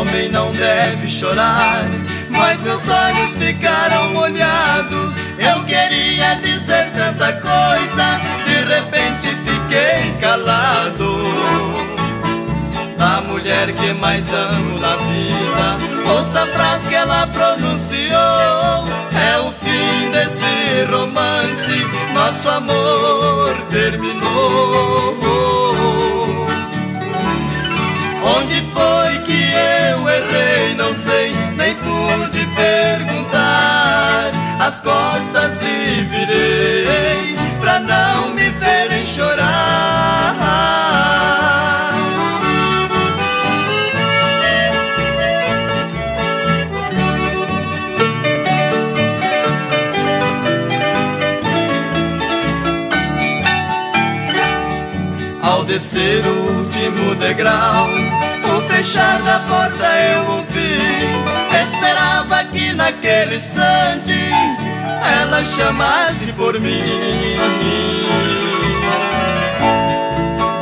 homem não deve chorar, mas meus olhos ficaram molhados. Eu queria dizer tanta coisa, de repente fiquei calado. A mulher que mais amo na vida, ouça a frase que ela pronunciou. É o fim deste romance, nosso amor terminou. Onde foi As costas lhe virei pra não me verem chorar. Ao descer o último degrau, o fechar da porta eu chamasse por mim.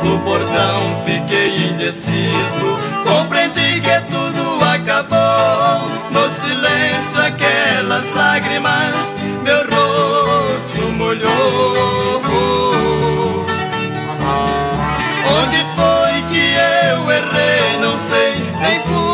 No portão fiquei indeciso, compreendi que tudo acabou. No silêncio, aquelas lágrimas, meu rosto molhou. Onde foi que eu errei? Não sei, nem por